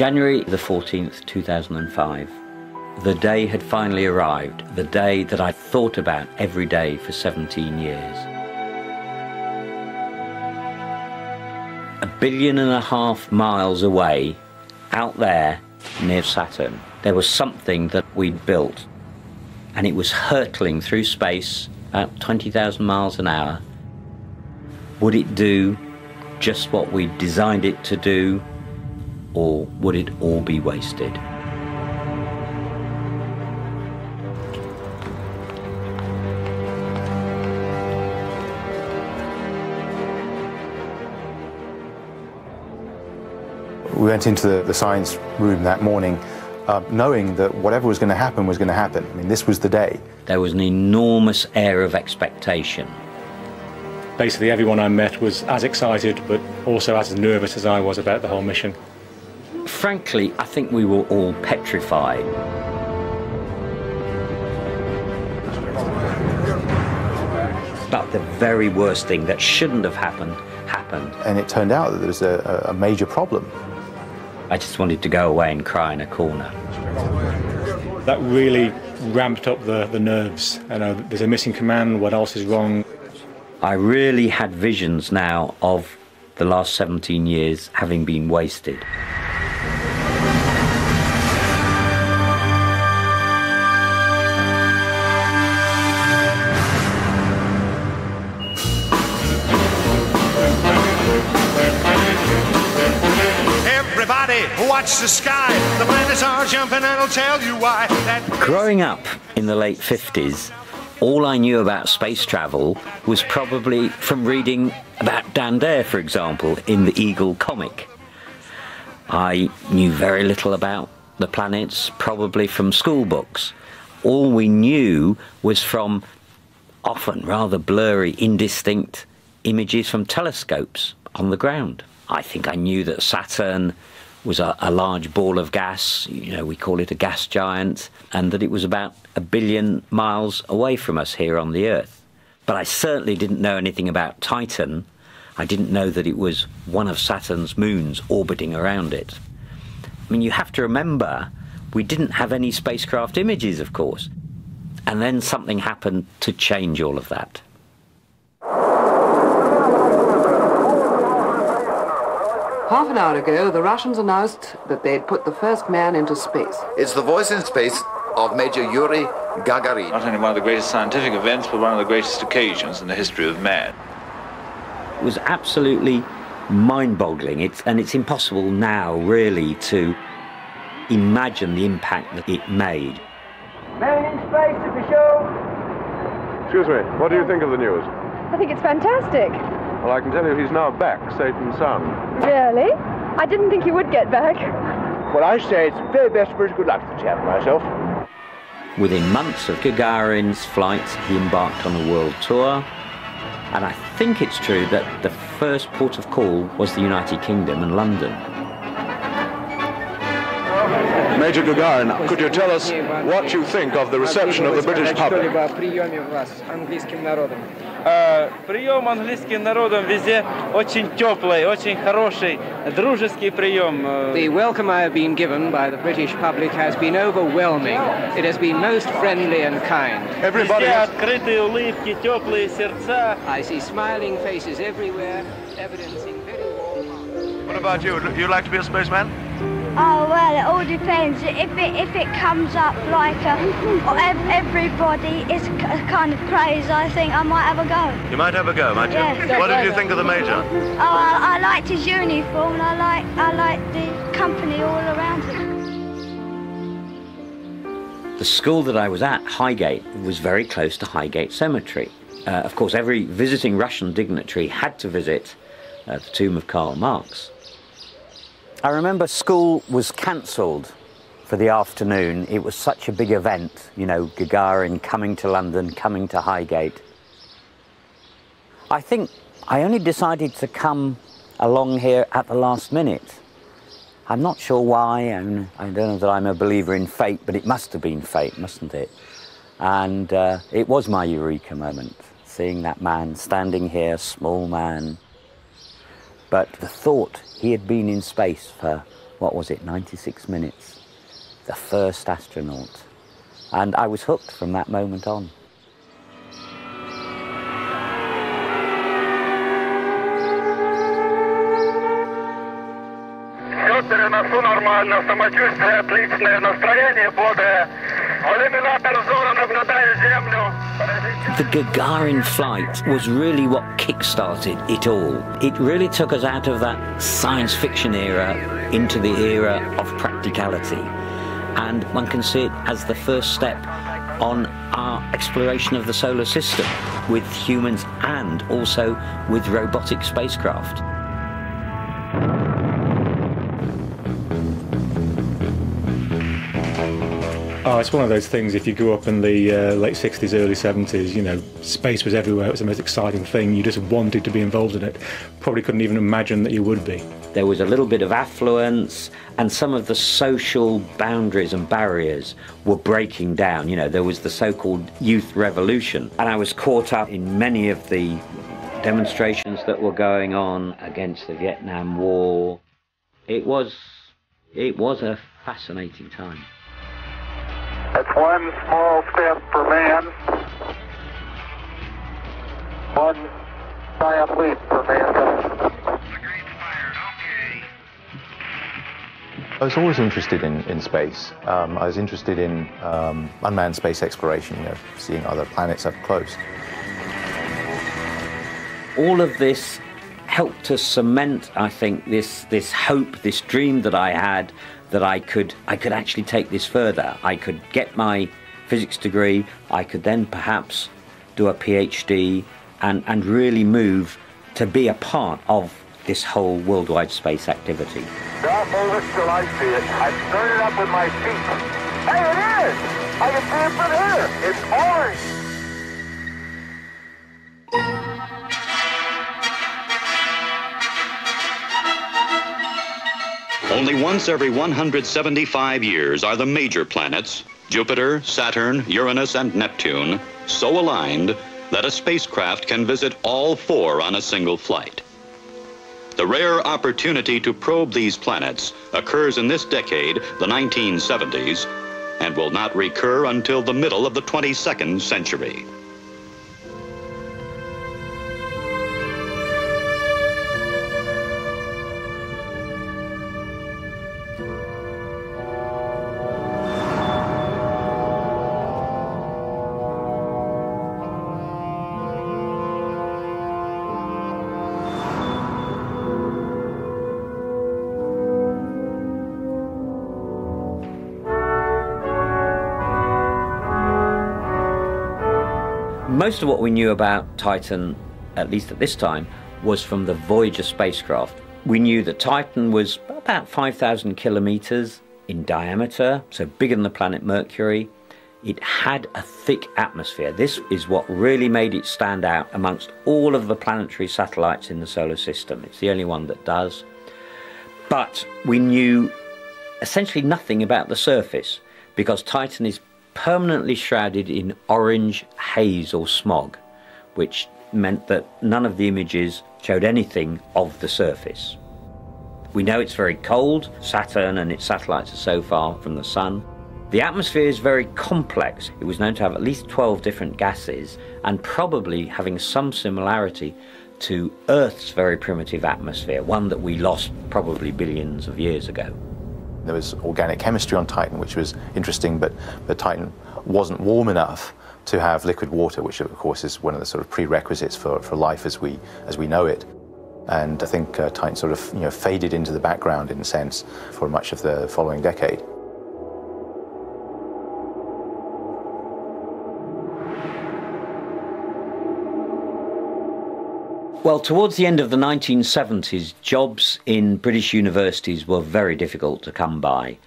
January the 14th, 2005. The day had finally arrived, the day that I'd thought about every day for 17 years. A billion and a half miles away, out there near Saturn, there was something that we'd built, and it was hurtling through space about 20,000 miles an hour. Would it do just what we designed it to do, or would it all be wasted? We went into the, the science room that morning uh, knowing that whatever was going to happen was going to happen. I mean, this was the day. There was an enormous air of expectation. Basically, everyone I met was as excited but also as nervous as I was about the whole mission. Frankly, I think we were all petrified. But the very worst thing that shouldn't have happened happened. And it turned out that there was a, a major problem. I just wanted to go away and cry in a corner. That really ramped up the, the nerves. You know, there's a missing command, what else is wrong? I really had visions now of the last 17 years having been wasted. Watch the sky. The planets are jumping, and I'll tell you why. That Growing up in the late 50s, all I knew about space travel was probably from reading about Dan Dare, for example, in the Eagle comic. I knew very little about the planets, probably from school books. All we knew was from often rather blurry, indistinct images from telescopes on the ground. I think I knew that Saturn was a, a, large ball of gas, you know, we call it a gas giant, and that it was about a billion miles away from us here on the Earth. But I certainly didn't know anything about Titan. I didn't know that it was one of Saturn's moons orbiting around it. I mean, you have to remember, we didn't have any spacecraft images, of course. And then something happened to change all of that. Half an hour ago, the Russians announced that they'd put the first man into space. It's the voice in space of Major Yuri Gagarin. Not only one of the greatest scientific events, but one of the greatest occasions in the history of man. It was absolutely mind-boggling, it's, and it's impossible now, really, to imagine the impact that it made. Man in space at the show. Excuse me, what do you think of the news? I think it's fantastic. Well, I can tell you he's now back, safe and sound. Really? I didn't think he would get back. Well, I say it's the very best for his good luck to the chap myself. Within months of Gagarin's flight, he embarked on a world tour. And I think it's true that the first port of call was the United Kingdom and London. Major Gagarin, could you tell us what you think of the reception of the British public? Прием английским народом везде очень теплый, очень хороший, дружеский прием. The welcome I have been given by the British public has been overwhelming. It has been most friendly and kind. Everybody везде открытые улыбки, теплые сердца. I see smiling faces everywhere, evidencing very warm What about you? Would you like to be a spaceman? Oh well, it all depends. If it if it comes up like a, everybody is kind of crazy, I think I might have a go. You might have a go, might you? Yes. What did you think of the major? Oh, I, I liked his uniform, I like I like the company all around him. The school that I was at, Highgate, was very close to Highgate Cemetery. Uh, of course, every visiting Russian dignitary had to visit uh, the tomb of Karl Marx. I remember school was cancelled for the afternoon. It was such a big event, you know, Gagarin coming to London, coming to Highgate. I think I only decided to come along here at the last minute. I'm not sure why, and I don't know that I'm a believer in fate, but it must have been fate, mustn't it? And uh, it was my eureka moment, seeing that man standing here, small man. But the thought he had been in space for what was it, 96 minutes. The first astronaut. And I was hooked from that moment on. все нормально, самочувствие отличное, настроение бодрое. The Gagarin flight was really what kick-started it all. It really took us out of that science fiction era into the era of practicality. And one can see it as the first step on our exploration of the solar system with humans and also with robotic spacecraft. Oh, it's one of those things. If you grew up in the uh, late 60s, early 70s, you know, space was everywhere. It was the most exciting thing. You just wanted to be involved in it. Probably couldn't even imagine that you would be. There was a little bit of affluence, and some of the social boundaries and barriers were breaking down. You know, there was the so called youth revolution, and I was caught up in many of the demonstrations that were going on against the Vietnam War. It was, it was a fascinating time. It's one small step for man, one giant leap for mankind. I was always interested in, in space. Um, I was interested in um, unmanned space exploration, you know, seeing other planets up close. All of this helped to cement, I think, this, this hope, this dream that I had that I could I could actually take this further. I could get my physics degree. I could then perhaps do a PhD and and really move to be a part of this whole worldwide space activity. It till I see it. I up with my feet. Hey, it is! I can see it from here. It's Only once every 175 years are the major planets, Jupiter, Saturn, Uranus, and Neptune, so aligned that a spacecraft can visit all four on a single flight. The rare opportunity to probe these planets occurs in this decade, the 1970s, and will not recur until the middle of the 22nd century. Most of what we knew about Titan, at least at this time, was from the Voyager spacecraft. We knew that Titan was about 5,000 kilometers in diameter, so bigger than the planet Mercury. It had a thick atmosphere. This is what really made it stand out amongst all of the planetary satellites in the solar system. It's the only one that does. But we knew essentially nothing about the surface because Titan is permanently shrouded in orange haze or smog, which meant that none of the images showed anything of the surface. We know it's very cold. Saturn and its satellites are so far from the Sun. The atmosphere is very complex. It was known to have at least 12 different gases and probably having some similarity to Earth's very primitive atmosphere, one that we lost probably billions of years ago. There was organic chemistry on Titan, which was interesting, but, but Titan wasn't warm enough to have liquid water, which of course is one of the sort of prerequisites for, for life as we, as we know it. And I think uh, Titan sort of you know, faded into the background in a sense for much of the following decade. Well, towards the end of the 1970s, jobs in British universities were very difficult to come by.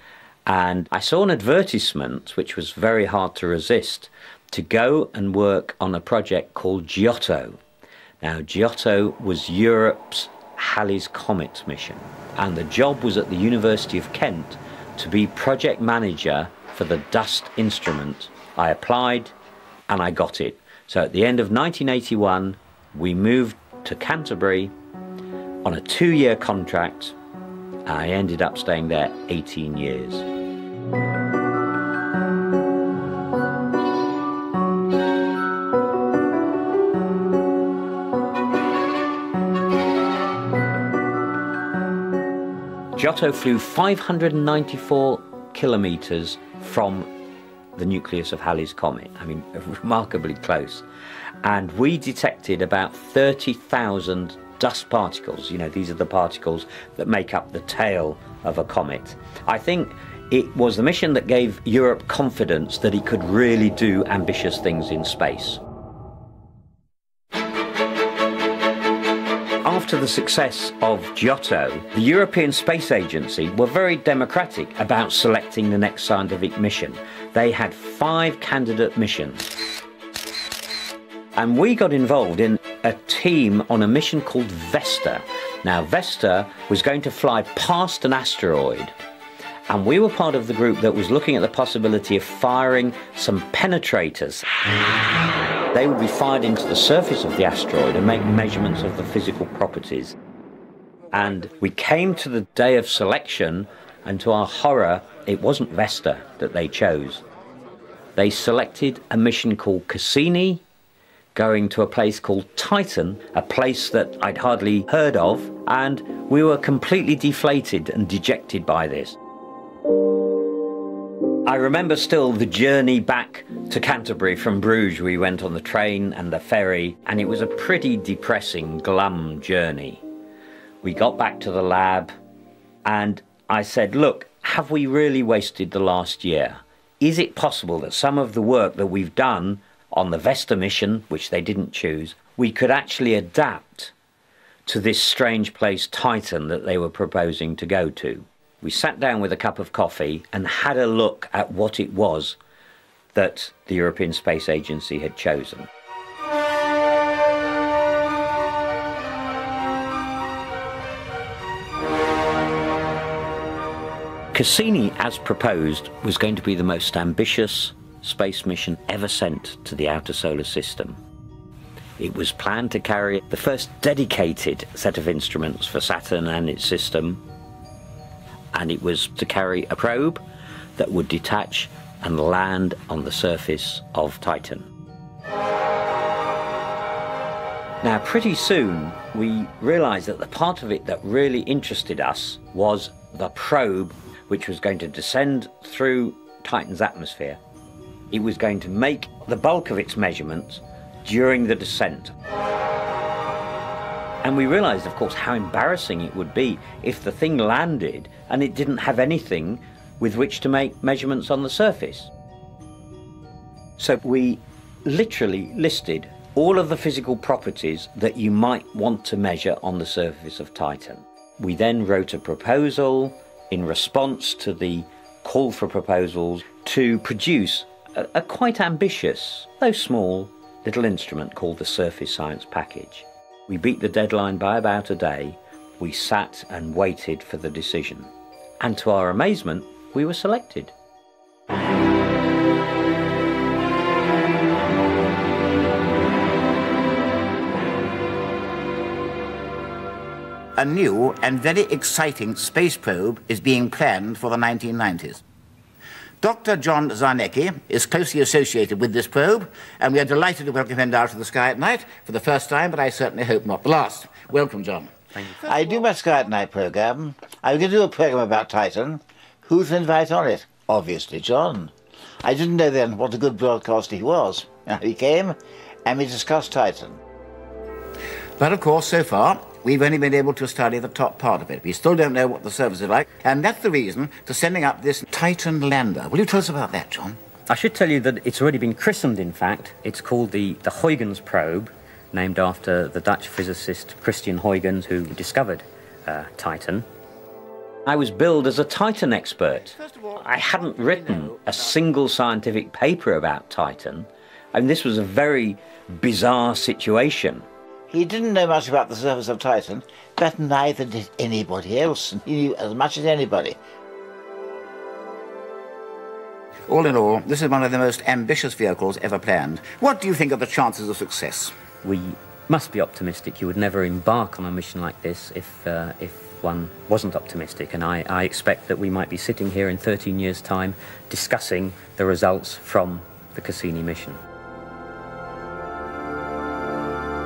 And I saw an advertisement, which was very hard to resist, to go and work on a project called Giotto. Now, Giotto was Europe's Halley's Comet mission, and the job was at the University of Kent to be project manager for the dust instrument. I applied and I got it. So at the end of 1981, we moved to Canterbury on a two year contract I ended up staying there 18 years. Giotto flew 594 kilometres from the nucleus of Halley's Comet. I mean, remarkably close. And we detected about 30,000 dust particles. You know, these are the particles that make up the tail of a comet. I think it was the mission that gave Europe confidence that it could really do ambitious things in space. After the success of Giotto, the European Space Agency were very democratic about selecting the next scientific mission. They had five candidate missions. And we got involved in a team on a mission called Vesta. Now, Vesta was going to fly past an asteroid, and we were part of the group that was looking at the possibility of firing some penetrators. They would be fired into the surface of the asteroid and make measurements of the physical properties. And we came to the day of selection, and to our horror, it wasn't Vesta that they chose. They selected a mission called Cassini, going to a place called Titan, a place that I'd hardly heard of, and we were completely deflated and dejected by this. I remember still the journey back to Canterbury from Bruges. We went on the train and the ferry, and it was a pretty depressing, glum journey. We got back to the lab, and I said, Look, have we really wasted the last year? Is it possible that some of the work that we've done on the Vesta mission, which they didn't choose, we could actually adapt to this strange place, Titan, that they were proposing to go to? we sat down with a cup of coffee and had a look at what it was that the European Space Agency had chosen. Cassini, as proposed, was going to be the most ambitious space mission ever sent to the outer solar system. It was planned to carry the first dedicated set of instruments for Saturn and its system, and it was to carry a probe that would detach and land on the surface of Titan. Now, pretty soon, we realized that the part of it that really interested us was the probe, which was going to descend through Titan's atmosphere. It was going to make the bulk of its measurements during the descent. And we realized, of course, how embarrassing it would be if the thing landed and it didn't have anything with which to make measurements on the surface. So we literally listed all of the physical properties that you might want to measure on the surface of Titan. We then wrote a proposal in response to the call for proposals to produce a, a quite ambitious, though small, little instrument called the Surface Science Package. We beat the deadline by about a day. We sat and waited for the decision. And to our amazement, we were selected. A new and very exciting space probe is being planned for the 1990s. Dr. John Zarnecki is closely associated with this probe, and we are delighted to welcome him down to the sky at night for the first time, but I certainly hope not the last. Welcome, John. Thank you. I do my Sky at Night program. I'm going to do a program about Titan. Who's to invite on it? Obviously, John. I didn't know then what a good broadcaster he was. He came, and we discussed Titan. But of course, so far, we've only been able to study the top part of it. We still don't know what the surface is like, and that's the reason for sending up this Titan lander. Will you tell us about that, John? I should tell you that it's already been christened, in fact. It's called the, the Huygens probe, named after the Dutch physicist Christian Huygens, who discovered uh, Titan. I was billed as a Titan expert. I hadn't written a single scientific paper about Titan, and this was a very bizarre situation. He didn't know much about the surface of Titan, but neither did anybody else, and he knew as much as anybody. All in all, this is one of the most ambitious vehicles ever planned. What do you think of the chances of success? We must be optimistic. You would never embark on a mission like this if, uh, if one wasn't optimistic, and I, I expect that we might be sitting here in 13 years' time discussing the results from the Cassini mission.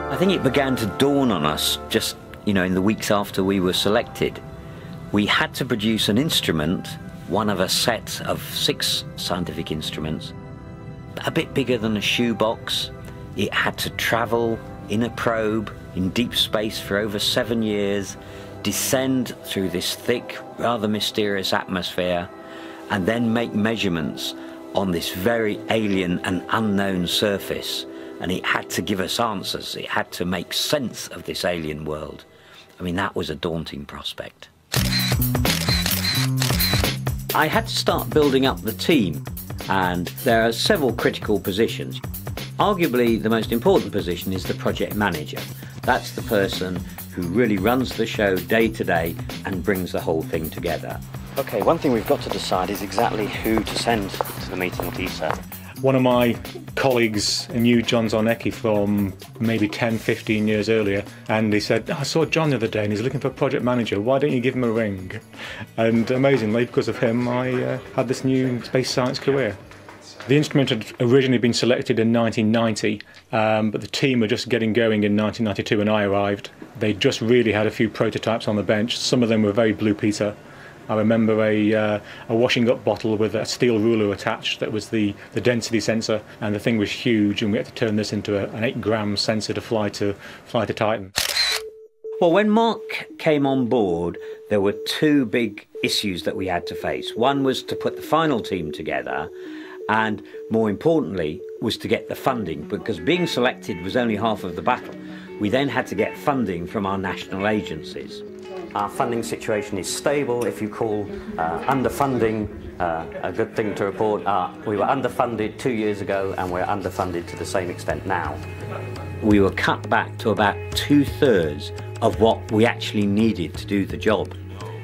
I think it began to dawn on us just, you know, in the weeks after we were selected. We had to produce an instrument, one of a set of six scientific instruments, a bit bigger than a shoebox. It had to travel in a probe in deep space for over seven years, descend through this thick, rather mysterious atmosphere, and then make measurements on this very alien and unknown surface and it had to give us answers. It had to make sense of this alien world. I mean, that was a daunting prospect. I had to start building up the team, and there are several critical positions. Arguably, the most important position is the project manager. That's the person who really runs the show day to day and brings the whole thing together. Okay, one thing we've got to decide is exactly who to send to the meeting with ESA. One of my colleagues knew John Zarnecki from maybe 10, 15 years earlier, and he said, I saw John the other day and he's looking for a project manager. Why don't you give him a ring? And amazingly, because of him, I uh, had this new space science career. The instrument had originally been selected in 1990, um, but the team were just getting going in 1992 when I arrived. They just really had a few prototypes on the bench. Some of them were very Blue Peter, I remember a, uh, a washing up bottle with a steel ruler attached that was the, the density sensor, and the thing was huge, and we had to turn this into a, an 8 gram sensor to fly to, fly to Titan. Well, when Mark came on board, there were two big issues that we had to face. One was to put the final team together, and more importantly, was to get the funding, because being selected was only half of the battle. We then had to get funding from our national agencies. Our funding situation is stable. If you call uh, underfunding uh, a good thing to report, uh, we were underfunded two years ago and we're underfunded to the same extent now. We were cut back to about two thirds of what we actually needed to do the job.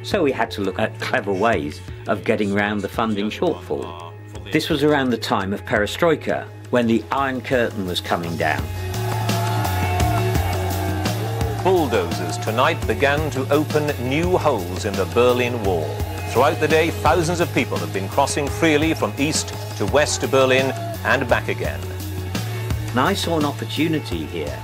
So we had to look at clever ways of getting around the funding shortfall. This was around the time of perestroika, when the Iron Curtain was coming down bulldozers tonight began to open new holes in the Berlin Wall. Throughout the day, thousands of people have been crossing freely from east to west to Berlin and back again. And I saw an opportunity here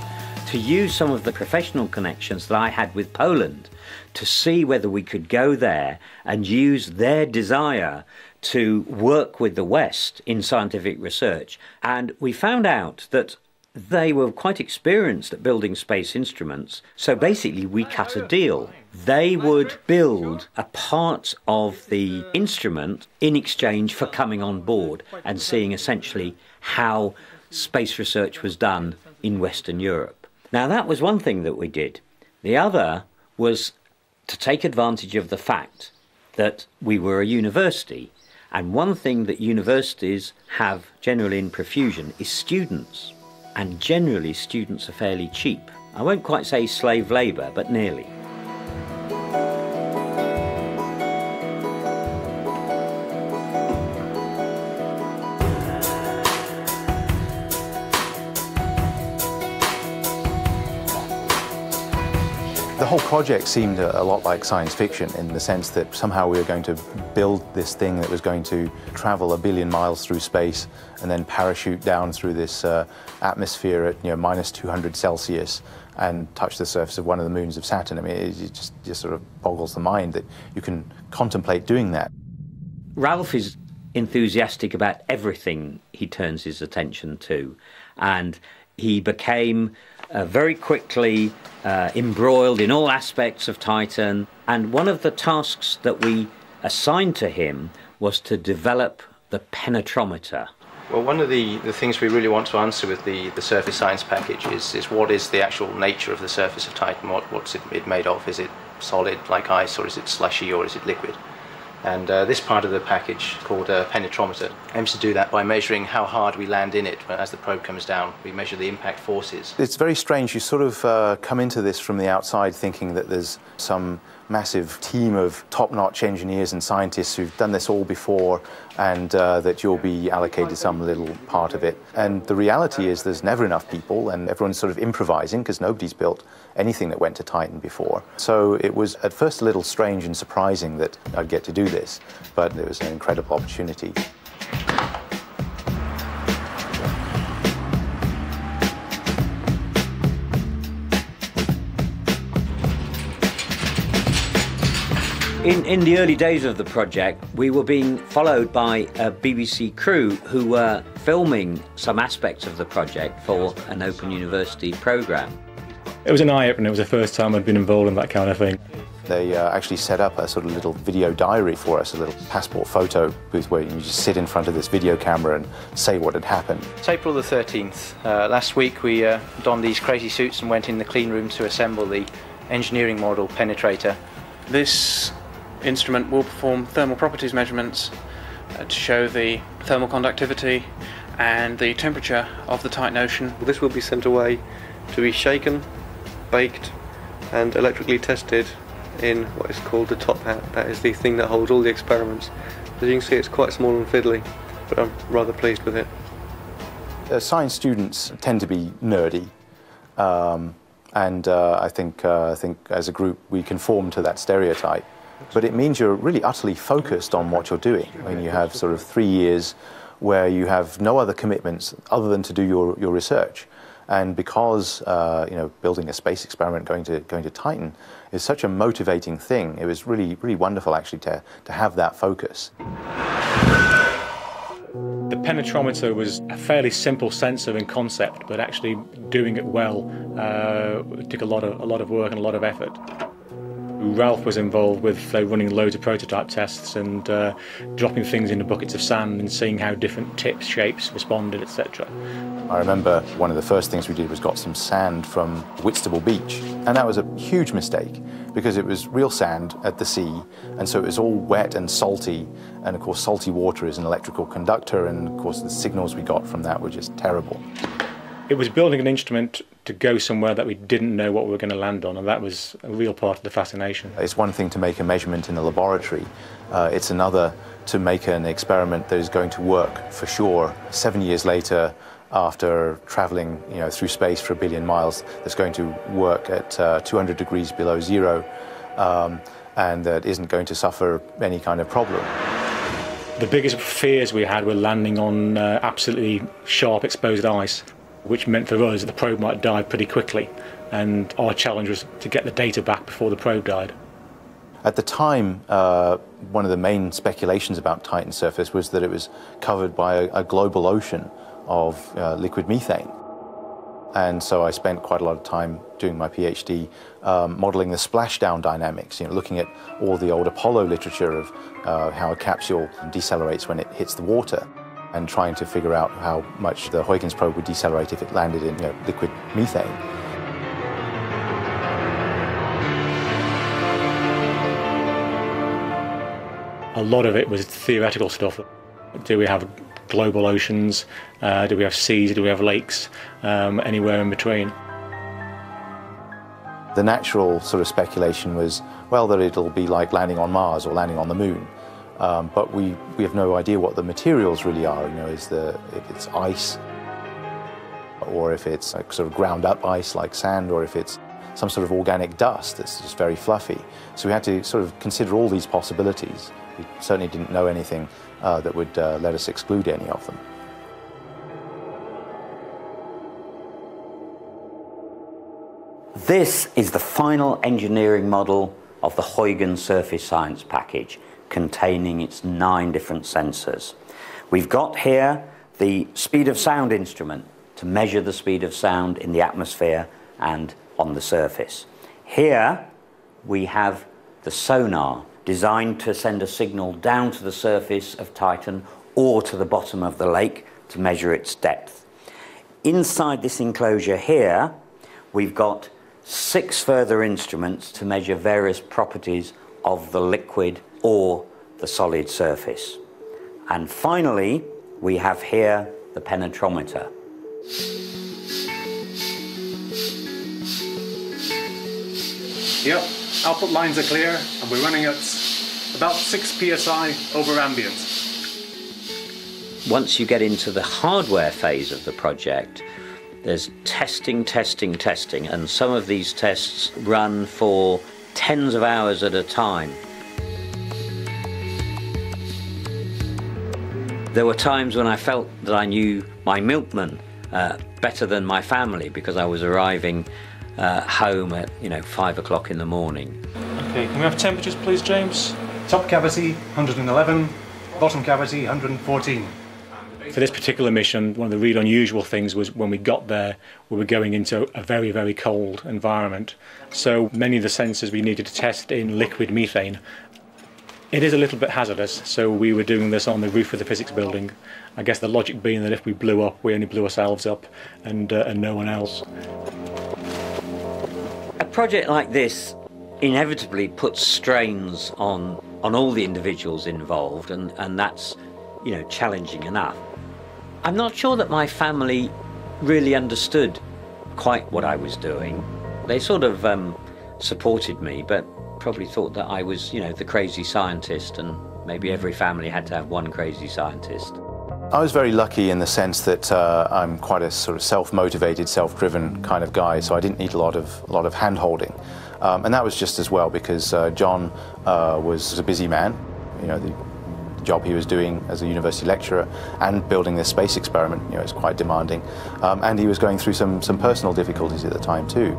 to use some of the professional connections that I had with Poland to see whether we could go there and use their desire to work with the West in scientific research. And we found out that they were quite experienced at building space instruments. So basically, we cut a deal. They would build a part of the instrument in exchange for coming on board and seeing essentially how space research was done in Western Europe. Now, that was one thing that we did. The other was to take advantage of the fact that we were a university. And one thing that universities have generally in profusion is students and generally students are fairly cheap. I won't quite say slave labour, but nearly. Project seemed a, lot like science fiction in the sense that somehow we were going to build this thing that was going to travel a billion miles through space and then parachute down through this uh, atmosphere at you know, minus 200 Celsius and touch the surface of one of the moons of Saturn. I mean, it, it just, just sort of boggles the mind that you can contemplate doing that. Ralph is enthusiastic about everything he turns his attention to, and he became uh, very quickly uh, embroiled in all aspects of Titan. And one of the tasks that we assigned to him was to develop the penetrometer. Well, one of the, the things we really want to answer with the, the surface science package is, is what is the actual nature of the surface of Titan? What, what's it, it made of? Is it solid like ice, or is it slushy, or is it liquid? And uh, this part of the package, called a penetrometer, aims to do that by measuring how hard we land in it as the probe comes down. We measure the impact forces. It's very strange. You sort of uh, come into this from the outside thinking that there's some massive team of top-notch engineers and scientists who've done this all before and uh, that you'll be allocated some little part of it. And the reality is there's never enough people and everyone's sort of improvising because nobody's built anything that went to Titan before. So it was at first a little strange and surprising that I'd get to do this, but it was an incredible opportunity. In, in the early days of the project, we were being followed by a BBC crew who were filming some aspects of the project for an Open University programme. It was an eye opener. It was the first time I'd been involved in that kind of thing. They uh, actually set up a sort of little video diary for us, a little passport photo booth where you just sit in front of this video camera and say what had happened. It's April the 13th. Uh, last week we uh, donned these crazy suits and went in the clean room to assemble the engineering model penetrator. This instrument will perform thermal properties measurements uh, to show the thermal conductivity and the temperature of the Titan Ocean. This will be sent away to be shaken, baked and electrically tested in what is called the top hat. That is the thing that holds all the experiments. As you can see it's quite small and fiddly, but I'm rather pleased with it. Uh, science students tend to be nerdy. Um, and uh, I think uh, I think as a group we conform to that stereotype but it means you're really utterly focused on what you're doing. I mean, you have sort of three years where you have no other commitments other than to do your, your research. And because uh, you know building a space experiment, going to going to Titan, is such a motivating thing. It was really really wonderful actually to to have that focus. The penetrometer was a fairly simple sensor in concept, but actually doing it well uh, took a lot of a lot of work and a lot of effort. Ralph was involved with uh, running loads of prototype tests and uh, dropping things into buckets of sand and seeing how different tips, shapes responded, etc. I remember one of the first things we did was got some sand from Whitstable Beach, and that was a huge mistake because it was real sand at the sea, and so it was all wet and salty, and of course salty water is an electrical conductor, and of course the signals we got from that were just terrible. It was building an instrument to go somewhere that we didn't know what we were going to land on, and that was a real part of the fascination. It's one thing to make a measurement in a laboratory, uh, it's another to make an experiment that is going to work for sure. Seven years later, after traveling you know, through space for a billion miles, that's going to work at uh, 200 degrees below zero, um, and that isn't going to suffer any kind of problem. The biggest fears we had were landing on uh, absolutely sharp exposed ice which meant for us that the probe might die pretty quickly. And our challenge was to get the data back before the probe died. At the time, uh, one of the main speculations about Titan's surface was that it was covered by a, a global ocean of uh, liquid methane. And so I spent quite a lot of time doing my PhD um, modeling the splashdown dynamics, you know, looking at all the old Apollo literature of uh, how a capsule decelerates when it hits the water and trying to figure out how much the Huygens probe would decelerate if it landed in you know, liquid methane. A lot of it was theoretical stuff. Do we have global oceans? Uh, do we have seas? Do we have lakes? Um, anywhere in between? The natural sort of speculation was, well, that it'll be like landing on Mars or landing on the moon. Um, but we, we have no idea what the materials really are. You know, is the if it's ice, or if it's like sort of ground up ice like sand, or if it's some sort of organic dust that's just very fluffy. So we had to sort of consider all these possibilities. We certainly didn't know anything uh, that would uh, let us exclude any of them. This is the final engineering model of the Huygens Surface Science package containing its nine different sensors. We've got here the speed of sound instrument to measure the speed of sound in the atmosphere and on the surface. Here we have the sonar designed to send a signal down to the surface of Titan or to the bottom of the lake to measure its depth. Inside this enclosure here, we've got six further instruments to measure various properties of the liquid or the solid surface. And finally, we have here the penetrometer. Yep, output lines are clear, and we're running at about 6 psi over ambient. Once you get into the hardware phase of the project, there's testing, testing, testing, and some of these tests run for tens of hours at a time. There were times when I felt that I knew my milkman uh, better than my family because I was arriving uh, home at you know five o'clock in the morning. Okay, can we have temperatures please, James? Top cavity 111, bottom cavity 114. For this particular mission, one of the really unusual things was when we got there, we were going into a very, very cold environment. So many of the sensors we needed to test in liquid methane. It is a little bit hazardous, so we were doing this on the roof of the physics building. I guess the logic being that if we blew up, we only blew ourselves up and, uh, and no one else. A project like this inevitably puts strains on, on all the individuals involved, and, and that's you know, challenging enough. I'm not sure that my family really understood quite what I was doing. They sort of um, supported me, but probably thought that I was, you know, the crazy scientist, and maybe every family had to have one crazy scientist. I was very lucky in the sense that uh, I'm quite a sort of self-motivated, self-driven kind of guy, so I didn't need a lot of a lot of hand-holding, um, and that was just as well because uh, John uh, was a busy man. You know, the job he was doing as a university lecturer and building this space experiment, you know, it's quite demanding, um, and he was going through some some personal difficulties at the time too.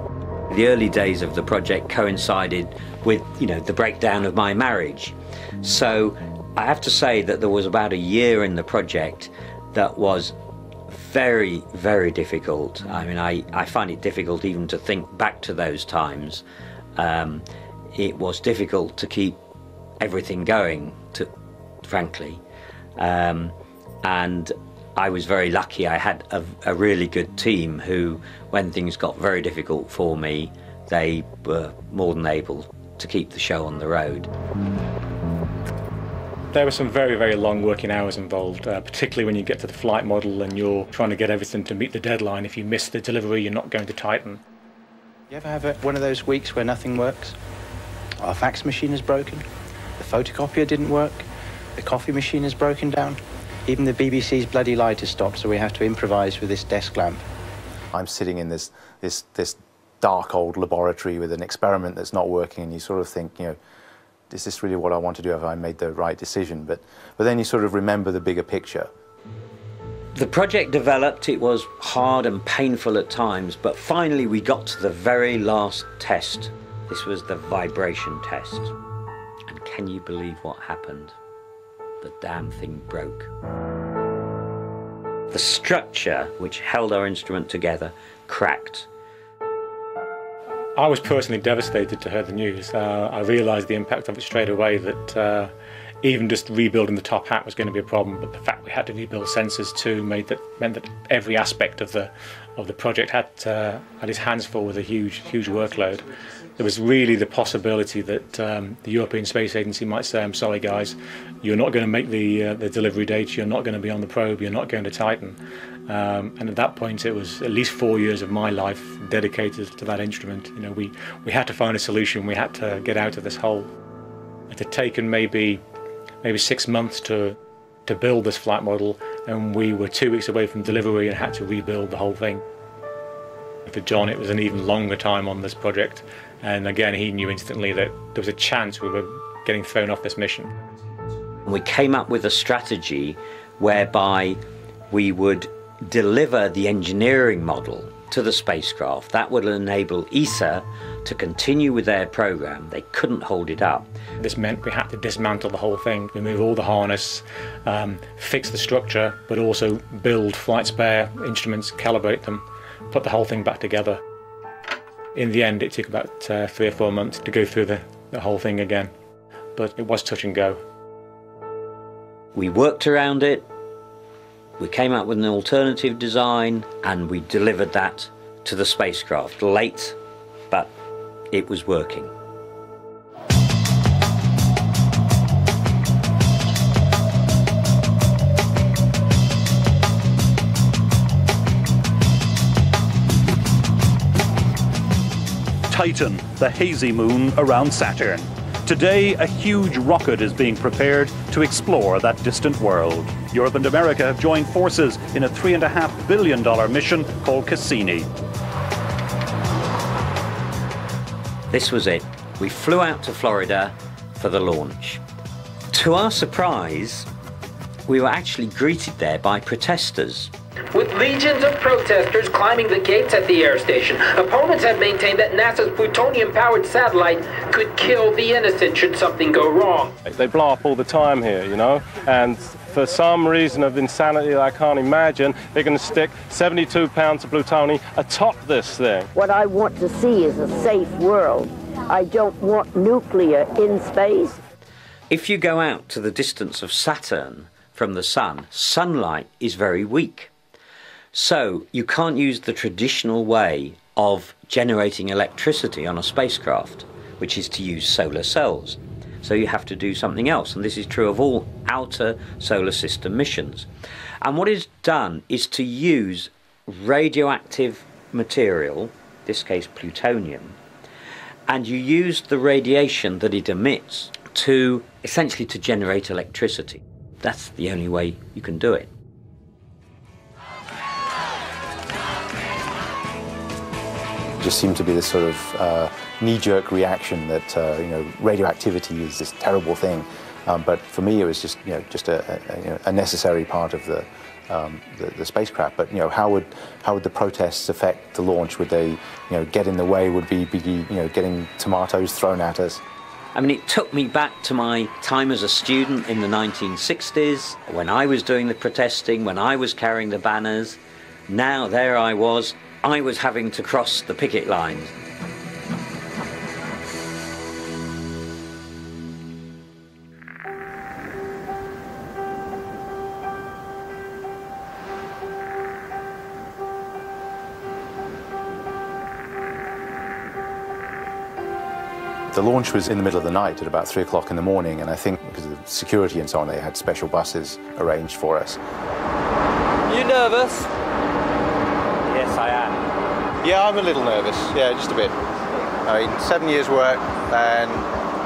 The early days of the project coincided with, you know, the breakdown of my marriage, so I have to say that there was about a year in the project that was very, very difficult. I mean, I, I find it difficult even to think back to those times. Um, it was difficult to keep everything going, to, frankly. Um, and I was very lucky. I had a, a, really good team who, when things got very difficult for me, they were more than able to keep the show on the road. There were some very, very long working hours involved, uh, particularly when you get to the flight model and you're trying to get everything to meet the deadline. If you miss the delivery, you're not going to Titan. You ever have a, one of those weeks where nothing works? Our fax machine is broken, the photocopier didn't work, the coffee machine is broken down, even the BBC's bloody light has stopped, so we have to improvise with this desk lamp. I'm sitting in this, this, this dark old laboratory with an experiment that's not working, and you sort of think, you know, is this really what I want to do? Have I made the right decision? But, but then you sort of remember the bigger picture. The project developed, it was hard and painful at times, but finally we got to the very last test. This was the vibration test. And can you believe what happened? The damn thing broke. The structure which held our instrument together cracked I was personally devastated to hear the news. Uh, I realised the impact of it straight away that uh, even just rebuilding the top hat was going to be a problem, but the fact we had to rebuild sensors too made that meant that every aspect of the of the project had uh, had his hands full with a huge huge workload. There was really the possibility that um, the European Space Agency might say, "I'm sorry, guys, you're not going to make the uh, the delivery date. You're not going to be on the probe. You're not going to Titan." Um, and at that point, it was at least four years of my life dedicated to that instrument. You know, we, we had to find a solution. We had to get out of this hole. It had taken maybe maybe six months to to build this flight model, and we were two weeks away from delivery and had to rebuild the whole thing. For John, it was an even longer time on this project, and again, he knew instantly that there was a chance we were getting thrown off this mission. We came up with a strategy whereby we would deliver the engineering model to the spacecraft. That would enable ESA to continue with their program. They couldn't hold it up. This meant we had to dismantle the whole thing, remove all the harness, um, fix the structure, but also build flight spare instruments, calibrate them, put the whole thing back together. In the end, it took about uh, three or four months to go through the, the whole thing again, but it was touch and go. We worked around it, we came up with an alternative design and we delivered that to the spacecraft. Late, but it was working. Titan, the hazy moon around Saturn. Today, a huge rocket is being prepared to explore that distant world. Europe and America have joined forces in a $3.5 billion mission called Cassini. This was it. We flew out to Florida for the launch. To our surprise, we were actually greeted there by protesters. With legions of protesters climbing the gates at the air station, opponents have maintained that NASA's plutonium powered satellite could kill the innocent should something go wrong. They blow up all the time here, you know, and for some reason of insanity that I can't imagine, they're going to stick 72 pounds of plutonium atop this thing. What I want to see is a safe world. I don't want nuclear in space. If you go out to the distance of Saturn from the Sun, sunlight is very weak. So you can't use the traditional way of generating electricity on a spacecraft, which is to use solar cells. So you have to do something else, and this is true of all outer solar system missions. And what is done is to use radioactive material, this case plutonium, and you use the radiation that it emits to essentially to generate electricity. That's the only way you can do it. Just seemed to be this sort of uh, knee-jerk reaction that uh, you know radioactivity is this terrible thing, um, but for me it was just you know just a, a, you know, a necessary part of the, um, the, the spacecraft. But you know how would how would the protests affect the launch? Would they you know get in the way? Would we be you know getting tomatoes thrown at us? I mean, it took me back to my time as a student in the 1960s, when I was doing the protesting, when I was carrying the banners. Now, there I was, I was having to cross the picket lines. The launch was in the middle of the night at about three o'clock in the morning, and I think because of security and so on, they had special buses arranged for us. You nervous? Yes, I am. Yeah, I'm a little nervous. Yeah, just a bit. I mean, seven years' work, and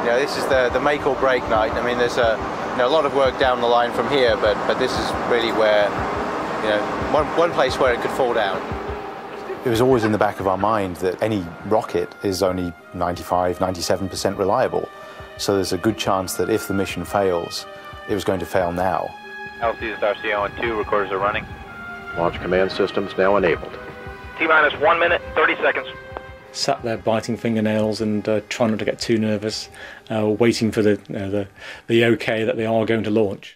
you know, this is the the make or break night. I mean, there's a you know a lot of work down the line from here, but but this is really where you know one one place where it could fall down. It was always in the back of our mind that any rocket is only 95, 97% reliable. So there's a good chance that if the mission fails, it was going to fail now. LC's RCO and 2, recorders are running. Launch command systems now enabled. T minus 1 minute, 30 seconds. Sat there biting fingernails and uh, trying not to get too nervous, uh, waiting for the, uh, the, the okay that they are going to launch.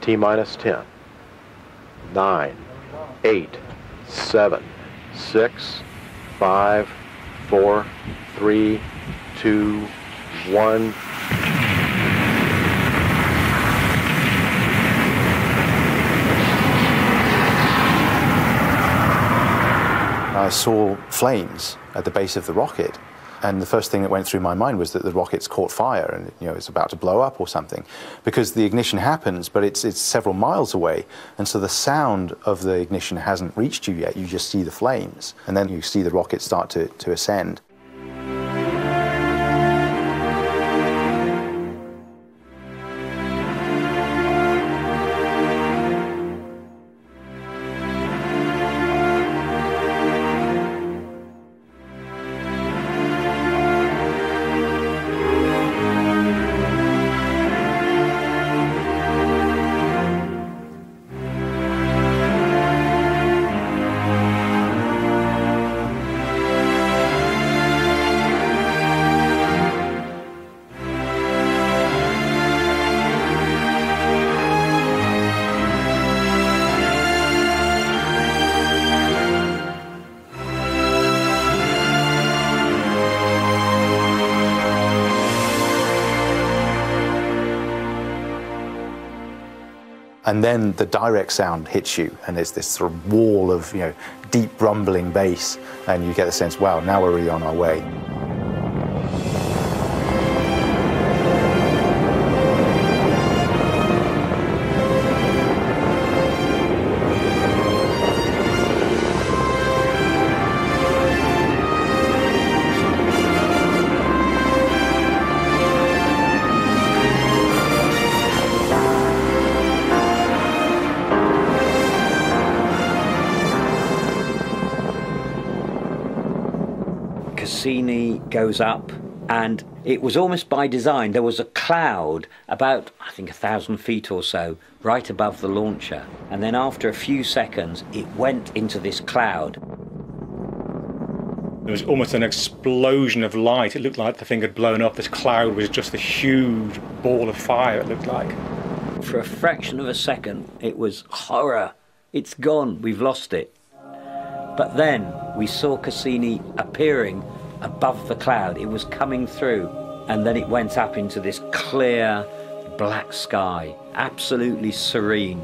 T minus 10, 9, 8, 7, 6, 5, 4, 3, 2, 1. I saw flames at the base of the rocket. And the first thing that went through my mind was that the rocket's caught fire and you know it's about to blow up or something, because the ignition happens, but it's it's several miles away, and so the sound of the ignition hasn't reached you yet. You just see the flames, and then you see the rocket start to, to ascend. And then the direct sound hits you, and there's this sort of wall of you know deep rumbling bass, and you get the sense, wow, now we're really on our way. Goes up, and it was almost by design. There was a cloud about, I think, a thousand feet or so, right above the launcher. And then after a few seconds, it went into this cloud. There was almost an explosion of light. It looked like the thing had blown up. This cloud was just a huge ball of fire, it looked like. For a fraction of a second, it was horror. It's gone, we've lost it. But then we saw Cassini appearing above the cloud. It was coming through, and then it went up into this clear black sky, absolutely serene,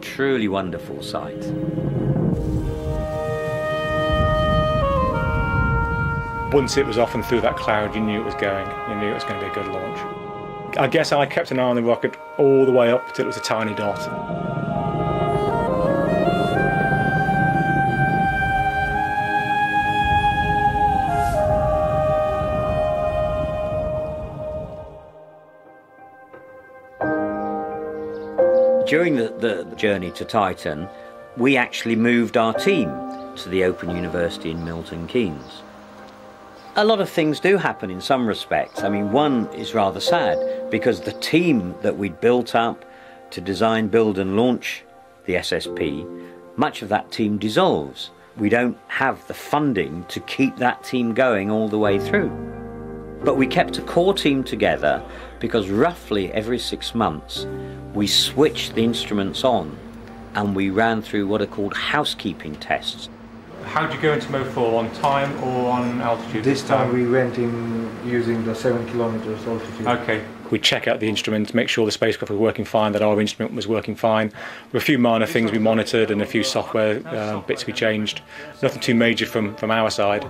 truly wonderful sight. Once it was off and through that cloud, you knew it was going. You knew it was going to be a good launch. I guess I kept an eye on the rocket all the way up till it was a tiny dot. During the, the, journey to Titan, we actually moved our team to the Open University in Milton Keynes. A lot of things do happen in some respects. I mean, one is rather sad because the team that we'd built up to design, build, and launch the SSP, much of that team dissolves. We don't have the funding to keep that team going all the way through. But we kept a core team together because roughly every six months we switched the instruments on and we ran through what are called housekeeping tests. How did you go into MO4 on time or on altitude? This time we went in using the seven kilometers altitude. Okay. We check out the instruments, make sure the spacecraft was working fine, that our instrument was working fine. There were a few minor things we monitored and a few software uh, bits we changed. Nothing too major from, from our side.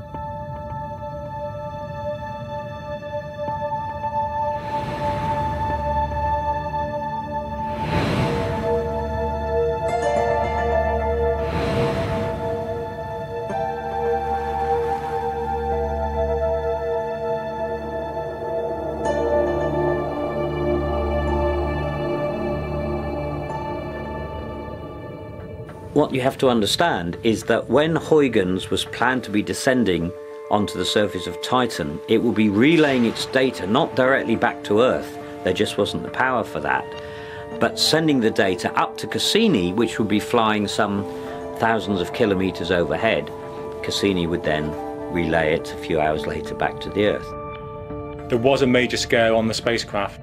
Have to understand is that when Huygens was planned to be descending onto the surface of Titan, it will be relaying its data not directly back to Earth, there just wasn't the power for that, but sending the data up to Cassini, which would be flying some thousands of kilometers overhead. Cassini would then relay it a few hours later back to the Earth. There was a major scare on the spacecraft.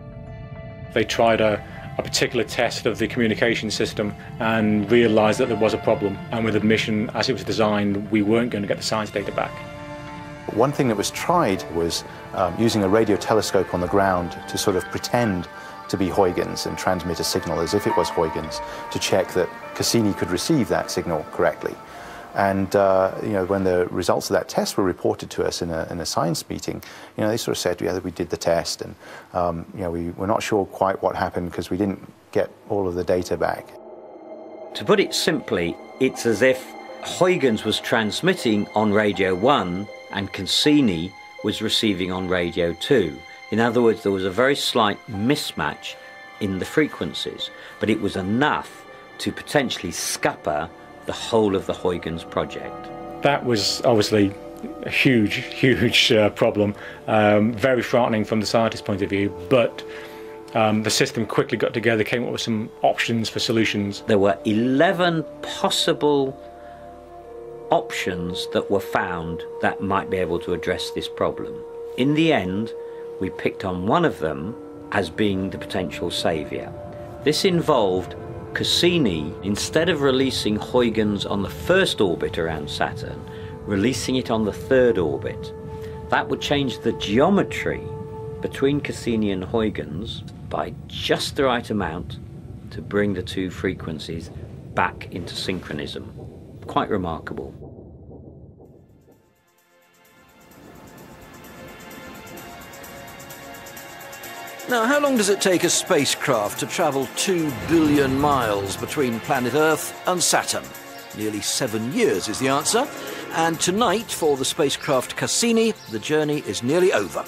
They tried a a particular test of the communication system and realised that there was a problem. And with the mission as it was designed, we weren't going to get the science data back. One thing that was tried was um, using a radio telescope on the ground to sort of pretend to be Huygens and transmit a signal as if it was Huygens to check that Cassini could receive that signal correctly. And uh, you know, when the results of that test were reported to us in a, in a science meeting, you know, they sort of said, yeah, we did the test, and um, you know, we were not sure quite what happened because we didn't get all of the data back. To put it simply, it's as if Huygens was transmitting on Radio 1 and Cassini was receiving on Radio 2. In other words, there was a very slight mismatch in the frequencies, but it was enough to potentially scupper the whole of the Huygens project. That was obviously a huge, huge uh, problem, um, very frightening from the scientist's point of view, but um, the system quickly got together, came up with some options for solutions. There were 11 possible options that were found that might be able to address this problem. In the end, we picked on one of them as being the potential saviour. This involved Cassini, instead of releasing Huygens on the first orbit around Saturn, releasing it on the third orbit. That would change the geometry between Cassini and Huygens by just the right amount to bring the two frequencies back into synchronism. Quite remarkable. Now, how long does it take a spacecraft to travel 2 billion miles between planet Earth and Saturn? Nearly seven years is the answer. And tonight, for the spacecraft Cassini, the journey is nearly over.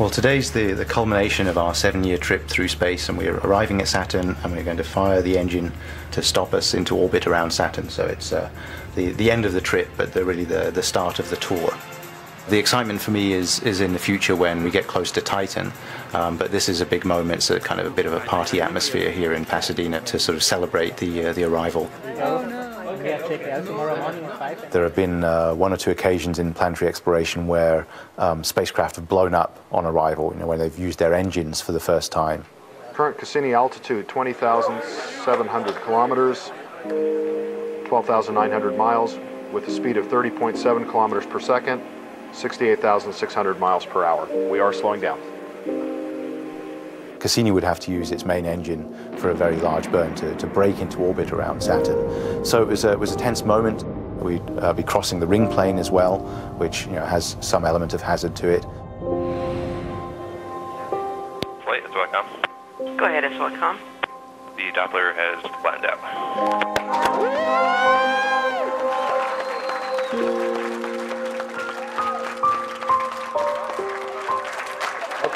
Well, today's the, the culmination of our seven year trip through space, and we're arriving at Saturn and we're going to fire the engine to stop us into orbit around Saturn. So it's uh, the, the end of the trip, but the, really the, the start of the tour. The excitement for me is, is in the future when we get close to Titan, um, but this is a big moment. It's a kind of a bit of a party atmosphere here in Pasadena to sort of celebrate the, uh, the arrival. There have been uh, one or two occasions in planetary exploration where um, spacecraft have blown up on arrival, you know, when they've used their engines for the first time. Current Cassini altitude 20,700 kilometers, 12,900 miles, with a speed of 30.7 kilometers per second, 68,600 miles per hour. We are slowing down. Cassini would have to use its main engine for a very large burn to, to break into orbit around Saturn. So it was a, it was a tense moment. We'd uh, be crossing the ring plane as well, which you know, has some element of hazard to it. Flight is welcome. Go ahead, SWATCOM. The Doppler has flattened out.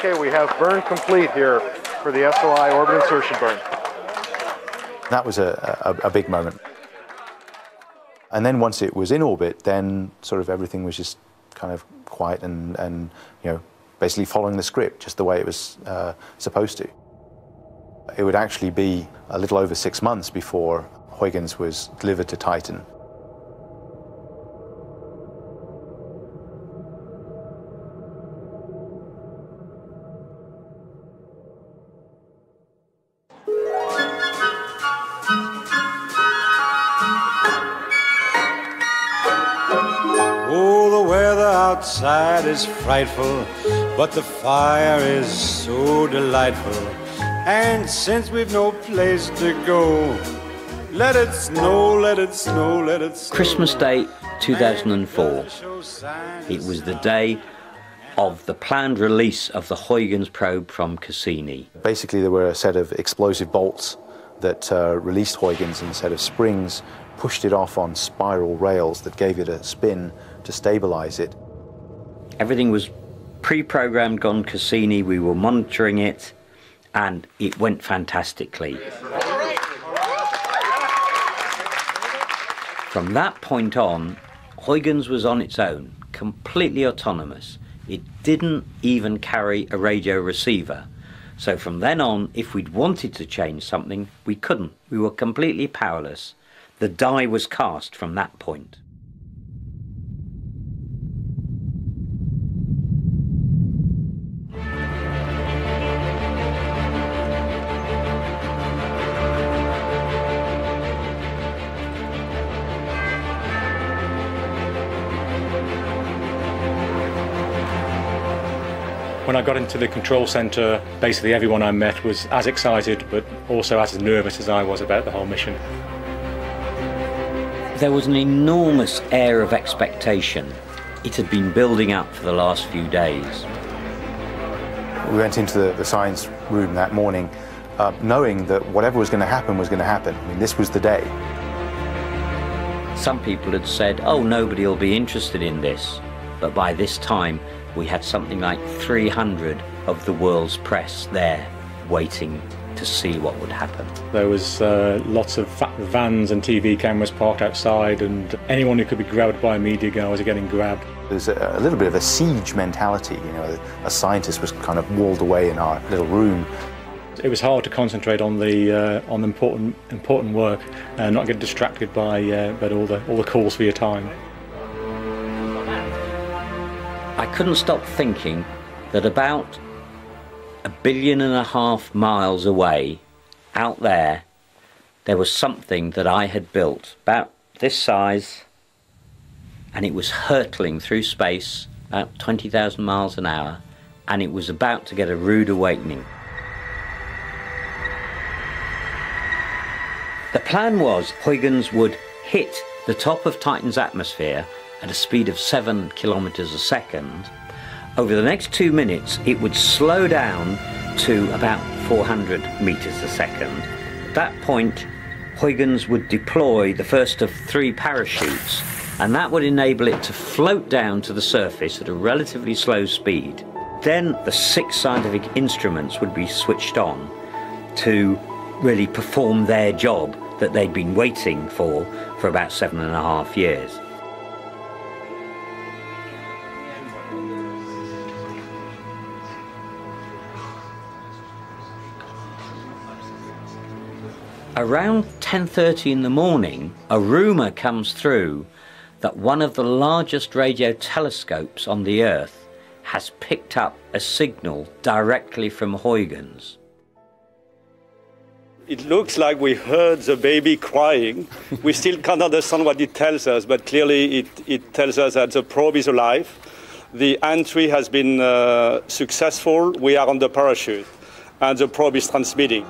Okay, we have burn complete here for the SOI orbit insertion burn. That was a, a, a big moment. And then once it was in orbit, then sort of everything was just kind of quiet and, and you know, basically following the script just the way it was uh, supposed to. It would actually be a little over six months before Huygens was delivered to Titan. Outside is frightful, but the fire is so delightful. And since we've no place to go, let it snow, let it snow, let it snow. Christmas Day 2004. It was the day of the planned release of the Huygens probe from Cassini. Basically, there were a set of explosive bolts that uh, released Huygens and a set of springs pushed it off on spiral rails that gave it a spin to stabilize it. Everything was pre-programmed on Cassini. We were monitoring it, and it went fantastically. From that point on, Huygens was on its own, completely autonomous. It didn't even carry a radio receiver. So from then on, if we'd wanted to change something, we couldn't. We were completely powerless. The die was cast from that point. Got into the control center, basically everyone I met was as excited but also as nervous as I was about the whole mission. There was an enormous air of expectation. It had been building up for the last few days. We went into the, the science room that morning uh, knowing that whatever was going to happen was going to happen. I mean, this was the day. Some people had said, oh, nobody will be interested in this. But by this time, we had something like 300 of the world's press there waiting to see what would happen. There was uh, lots of vans and TV cameras parked outside, and anyone who could be grabbed by a media guy was getting grabbed. There's a, a little bit of a siege mentality. You know, a scientist was kind of walled away in our little room. It was hard to concentrate on the uh, on the important important work and not get distracted by uh, by all the all the calls for your time. I couldn't stop thinking that about a billion and a half miles away, out there, there was something that I had built about this size, and it was hurtling through space about 20,000 miles an hour, and it was about to get a rude awakening. The plan was Huygens would hit the top of Titan's atmosphere at a speed of 7 kilometers a second. Over the next two minutes, it would slow down to about 400 meters a second. At that point, Huygens would deploy the first of three parachutes, and that would enable it to float down to the surface at a relatively slow speed. Then the six scientific instruments would be switched on to really perform their job that they'd been waiting for for about seven and a half years. Around 10:30 in the morning, a rumor comes through that one of the largest radio telescopes on the Earth has picked up a signal directly from Huygens. It looks like we heard the baby crying. we still can't understand what it tells us, but clearly it, it tells us that the probe is alive. The entry has been uh, successful. We are on the parachute, and the probe is transmitting.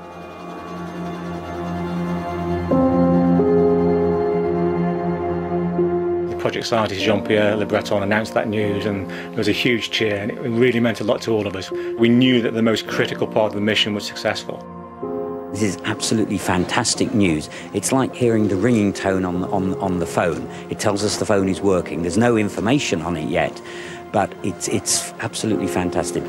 Project scientist Jean-Pierre Lebreton announced that news and there was a huge cheer and it really meant a lot to all of us. We knew that the most critical part of the mission was successful. This is absolutely fantastic news. It's like hearing the ringing tone on, on, on the phone. It tells us the phone is working. There's no information on it yet, but it's, it's absolutely fantastic.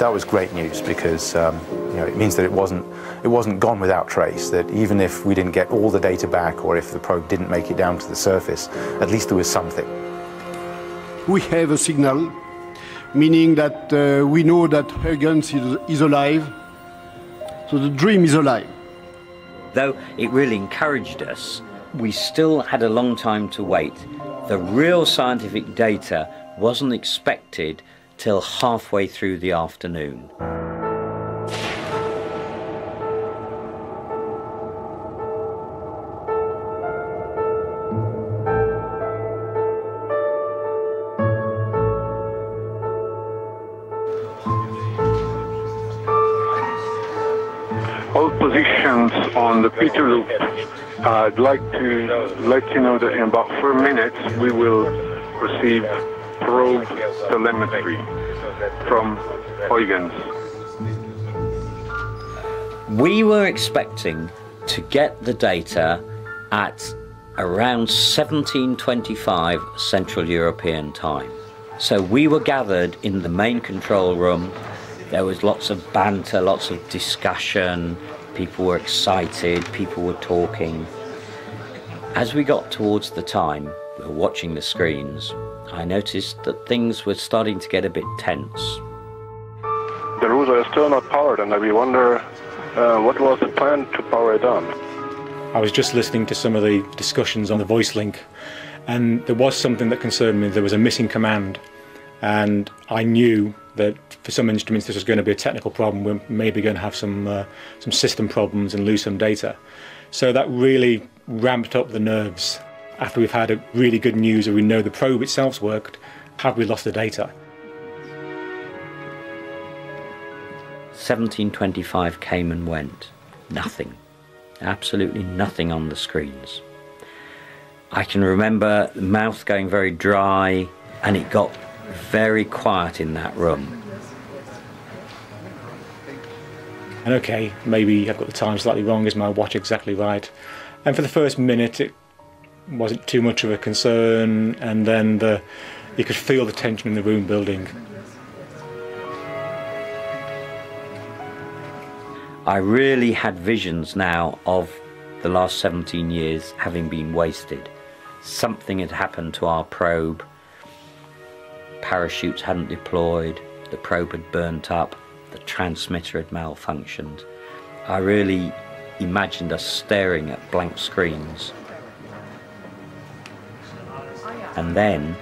That was great news because um, you know, it means that it wasn't, it wasn't gone without trace, that even if we didn't get all the data back or if the probe didn't make it down to the surface, at least there was something. We have a signal, meaning that uh, we know that Huygens is, is alive, so the dream is alive. Though it really encouraged us, we still had a long time to wait. The real scientific data wasn't expected till halfway through the afternoon. On the Peterloo. I'd like to let you know that in about four minutes we will receive probe telemetry from Huygens. We were expecting to get the data at around 1725 Central European time. So we were gathered in the main control room there was lots of banter, lots of discussion. People were excited, people were talking. As we got towards the time, we were watching the screens, I noticed that things were starting to get a bit tense. The RUSO is still not powered, and we wonder uh, what was the plan to power it on. I was just listening to some of the discussions on the voice link, and there was something that concerned me. There was a missing command, and I knew that for some instruments this was going to be a technical problem. We're maybe going to have some uh, some system problems and lose some data. So that really ramped up the nerves. After we've had a really good news, or we know the probe itself's worked, have we lost the data? 1725 came and went. Nothing. Absolutely nothing on the screens. I can remember the mouth going very dry and it got very quiet in that room. And okay, maybe I've got the time slightly wrong, is my watch exactly right? And for the first minute, it wasn't too much of a concern, and then the, you could feel the tension in the room building. I really had visions now of the last 17 years having been wasted. Something had happened to our probe parachutes hadn't deployed, the probe had burnt up, the transmitter had malfunctioned. I really imagined us staring at blank screens. And then,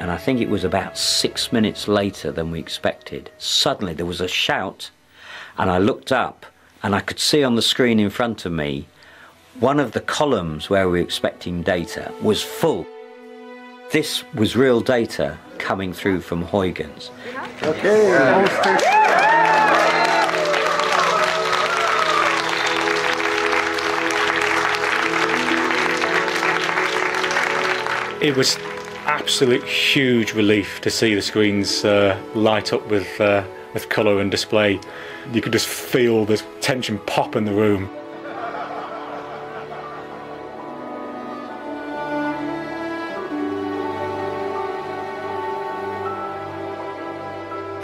and I think it was about six minutes later than we expected, suddenly there was a shout, and I looked up and I could see on the screen in front of me one of the columns where we were expecting data was full. This was real data coming through from Huygens. Okay. It was absolute huge relief to see the screens uh, light up with uh, with colour and display. You could just feel the tension pop in the room.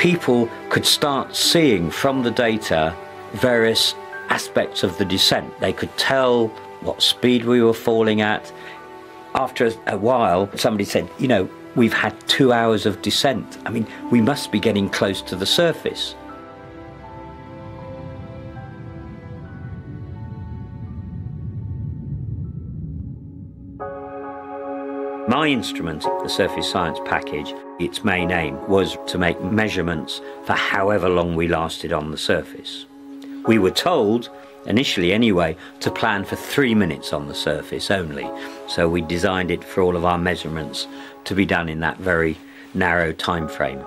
People could start seeing from the data various aspects of the descent. They could tell what speed we were falling at. After a while, somebody said, you know, we've had two hours of descent. I mean, we must be getting close to the surface. My instrument, the Surface Science package, its main aim was to make measurements for however long we lasted on the surface. We were told, initially anyway, to plan for three minutes on the surface only, so we designed it for all of our measurements to be done in that very narrow time frame.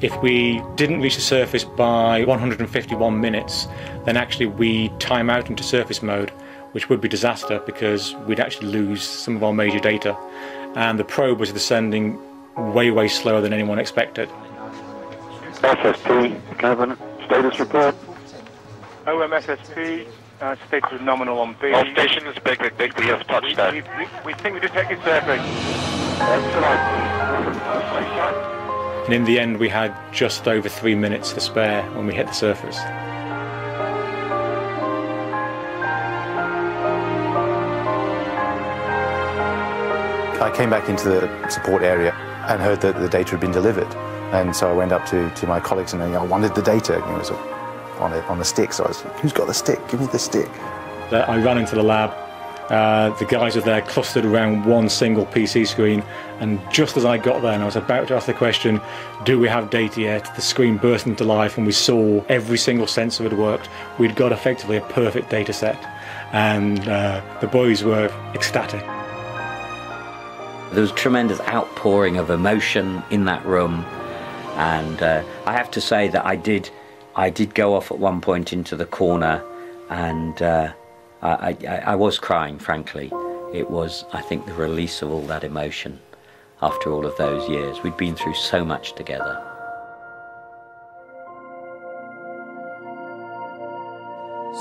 If we didn't reach the surface by 151 minutes, then actually we time out into surface mode which would be disaster because we'd actually lose some of our major data. And the probe was descending way, way slower than anyone expected. SSP, Kevin, status report. OMSSP, uh, status nominal on B. All stations, big, big, big, we have touched that. We, we, we think we detected surface. And in the end, we had just over three minutes to spare when we hit the surface. I came back into the support area and heard that the data had been delivered. And so I went up to, to my colleagues and I wanted the data. Know, so on, a, on the stick. So I was, who's got the stick? Give me the stick. I ran into the lab. Uh, the guys were there clustered around one single PC screen. And just as I got there and I was about to ask the question, do we have data yet? The screen burst into life and we saw every single sensor had worked. We'd got effectively a perfect data set. And uh, the boys were ecstatic. There was tremendous outpouring of emotion in that room, and uh, I have to say that I did, I did go off at one point into the corner, and uh, I, I, I was crying. Frankly, it was, I think, the release of all that emotion after all of those years. We'd been through so much together.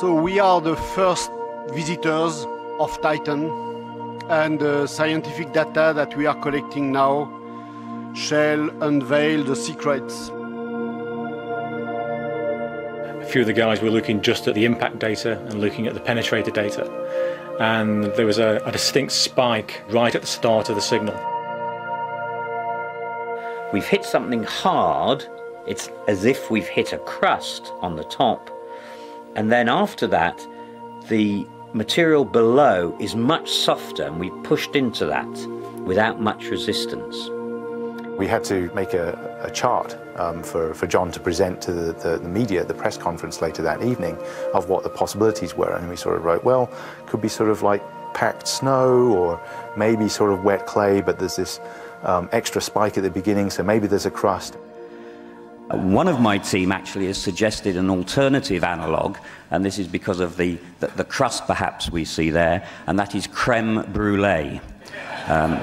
So we are the first visitors of Titan and the scientific data that we are collecting now shall unveil the secrets. A few of the guys were looking just at the impact data and looking at the penetrator data, and there was a, a distinct spike right at the start of the signal. We've hit something hard, it's as if we've hit a crust on the top, and then after that, the material below is much softer and we pushed into that without much resistance. We had to make a, a chart um, for, for John to present to the, the, the, media at the press conference later that evening of what the possibilities were. And we sort of wrote, well, could be sort of like packed snow or maybe sort of wet clay, but there's this um, extra spike at the beginning, so maybe there's a crust. One of my team actually has suggested an alternative analogue, and this is because of the, the, the crust perhaps we see there, and that is creme brulee. Um,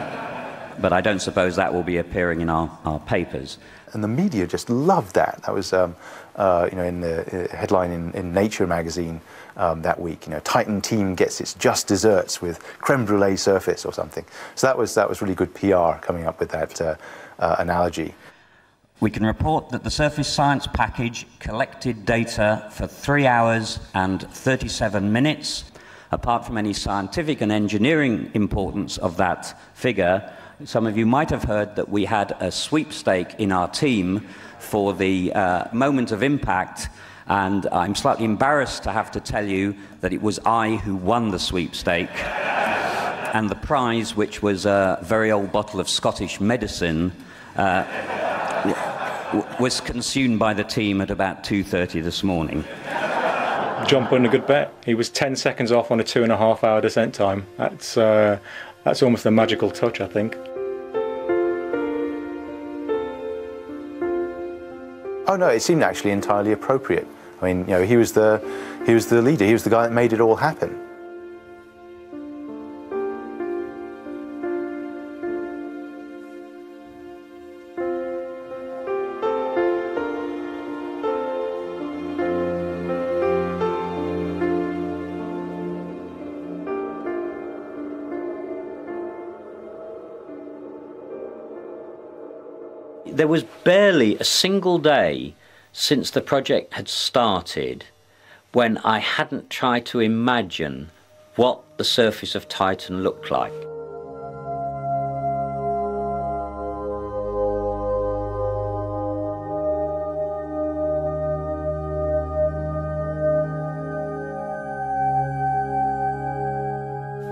but I don't suppose that will be appearing in our, our papers. And the media just loved that. That was, um, uh, you know, in the uh, headline in, in Nature magazine um, that week. You know, Titan team gets its just desserts with creme brulee surface or something. So that was that was really good PR coming up with that uh, uh analogy. We can report that the Surface Science package collected data for three hours and 37 minutes. Apart from any scientific and engineering importance of that figure, some of you might have heard that we had a sweepstake in our team for the uh, moment of impact, and I'm slightly embarrassed to have to tell you that it was I who won the sweepstake. and the prize, which was a very old bottle of Scottish medicine, uh, was consumed by the team at about 2.30 this morning. John put in a good bet. He was 10 seconds off on a two and a half hour descent time. That's, uh, that's almost a magical touch, I think. Oh no, it seemed actually entirely appropriate. I mean, you know, he was the, he was the leader. He was the guy that made it all happen. There was barely a single day since the project had started when I hadn't tried to imagine what the surface of Titan looked like.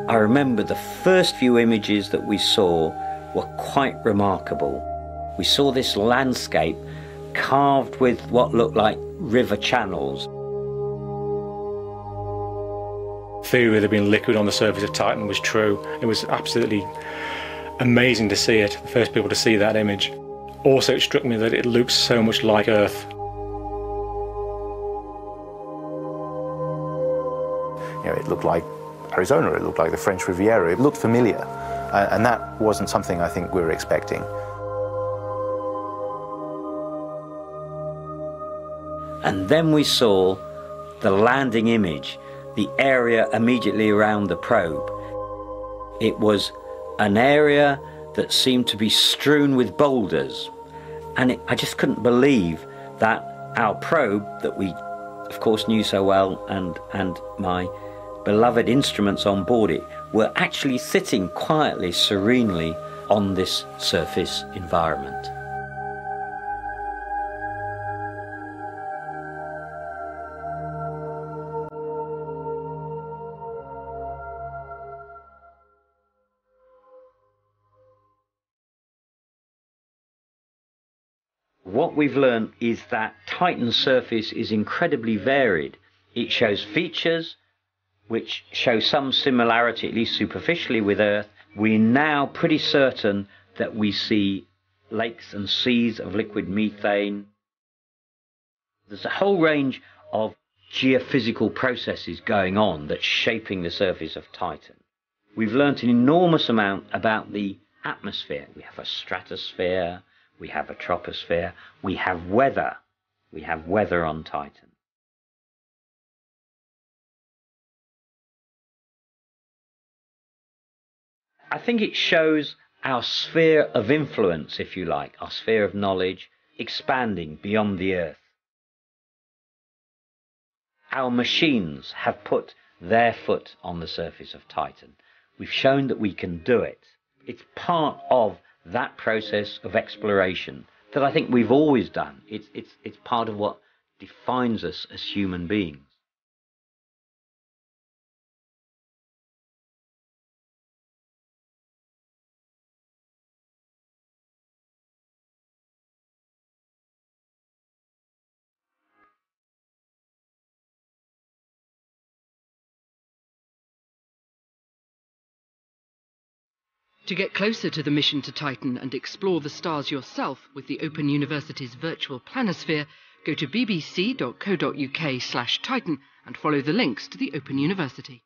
I remember the first few images that we saw were quite remarkable. We saw this landscape carved with what looked like river channels. Theory of there being liquid on the surface of Titan was true. It was absolutely amazing to see it, the first people to see that image. Also, it struck me that it looks so much like Earth. You know, it looked like Arizona, it looked like the French Riviera, it looked familiar. Uh, and that wasn't something I think we were expecting. And then we saw the landing image, the area immediately around the probe. It was an area that seemed to be strewn with boulders. And it, I just couldn't believe that our probe, that we, of course, knew so well, and, and my beloved instruments on board it, were actually sitting quietly, serenely on this surface environment. What we've learned is that Titan's surface is incredibly varied. It shows features which show some similarity, at least superficially, with Earth. We're now pretty certain that we see lakes and seas of liquid methane. There's a whole range of geophysical processes going on that's shaping the surface of Titan. We've learnt an enormous amount about the atmosphere. We have a stratosphere, we have a troposphere, we have weather. We have weather on Titan. I think it shows our sphere of influence, if you like, our sphere of knowledge expanding beyond the Earth. Our machines have put their foot on the surface of Titan. We've shown that we can do it. It's part of that process of exploration that I think we've always done. It's, it's, it's part of what defines us as human beings. To get closer to the mission to Titan and explore the stars yourself with the Open University's virtual planisphere, go to bbc.co.uk slash Titan and follow the links to the Open University.